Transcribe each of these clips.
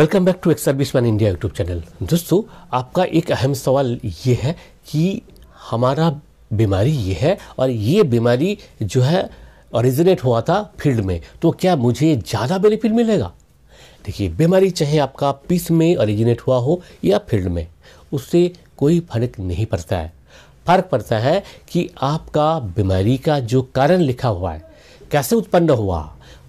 Welcome back to ex serviceman India YouTube channel दोस्तों, आपका एक अहम सवाल ये है कि हमारा बीमारी ये है और ये बीमारी जो है ओरिजिनेट हुआ था फ़ील्ड में तो क्या मुझे ज़्यादा बेनिफिट मिलेगा? देखिए, बीमारी चाहे आपका पीस में ओरिजिनेट हुआ हो या फ़ील्ड में, उससे कोई फ़र्क नहीं पड़ता है। फ़र्क पड़ता है कि आपका बीमारी का जो कारण लिखा हुआ है, कैसे उत्पन्न हुआ?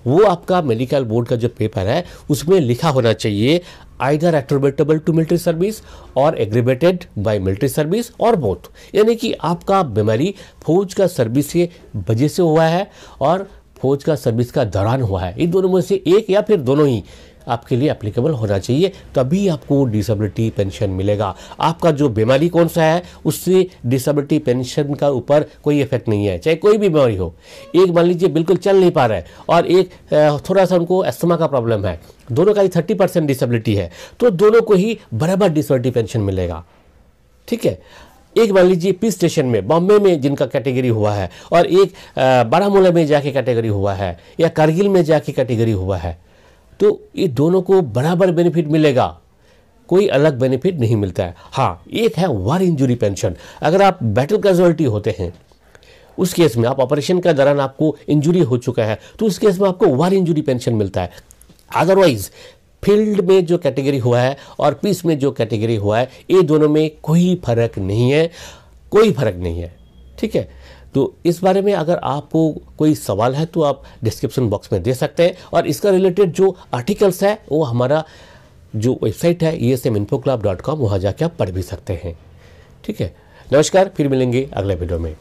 वो आपका मेडिकल बोर्ड का जो पेपर है, उसमें लिखा होना चाहिए either attributable to military service और एग्रीबेटेड बाय मिलिट्री सर्विस और बोथ यानी कि आपका बीमारी फौज का सर्विस के वजह से हुआ है और फौज का सर्विस का दौरान हुआ है। इन दोनों में से एक या फिर दोनों ही आपके लिए एप्लीकेबल होना चाहिए, तभी आपको डिसेबिलिटी पेंशन मिलेगा। आपका जो बीमारी कौन सा है, उससे डिसेबिलिटी पेंशन का ऊपर कोई इफ़ेक्ट नहीं है, चाहे कोई भी बीमारी हो। एक मान लीजिए बिल्कुल चल नहीं पा रहा है, और एक थोड़ा सा उनको एस्थमा का प्रॉब्लम है, दोनों का ही थर्टी परसेंट डिसेबिलिटी है तो दोनों को ही बराबर डिसेबिलिटी पेंशन मिलेगा। ठीक है? एक मान लीजिए पी स्टेशन में बॉम्बे में जिनका कैटेगरी हुआ है, और एक बारामूला में जाके कैटेगरी हुआ है, या कारगिल में जाके कैटेगरी हुआ है तो ये दोनों को बराबर बेनिफिट मिलेगा। कोई अलग बेनिफिट नहीं मिलता है। हाँ एक है वार इंजुरी पेंशन अगर आप बैटल कैजुअलिटी होते हैं, उस केस में आप ऑपरेशन के दौरान आपको इंजुरी हो चुका है तो उस केस में आपको वार इंजुरी पेंशन मिलता है। अदरवाइज़ फ़ील्ड में जो कैटेगरी हुआ है और पीस में जो कैटेगरी हुआ है, ये दोनों में कोई फ़र्क नहीं है। कोई फ़र्क नहीं है। ठीक है? तो इस बारे में अगर आपको कोई सवाल है तो आप डिस्क्रिप्शन बॉक्स में दे सकते हैं। और इसका रिलेटेड जो आर्टिकल्स है, वो हमारा जो वेबसाइट है E S M info club dot com वहाँ जाके आप पढ़ भी सकते हैं। ठीक है? नमस्कार, फिर मिलेंगे अगले वीडियो में।